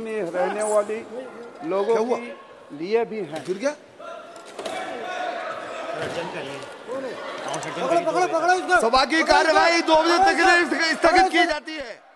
में रहने वाली लोगों के लिए भी हैं। गिर गया? सौभाग्य कार्यवाही दो बजे तक स्थगित की जाती है।